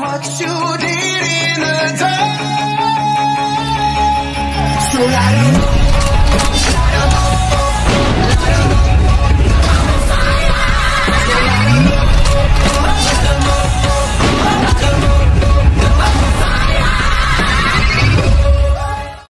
what you did in the dark. So I don't know.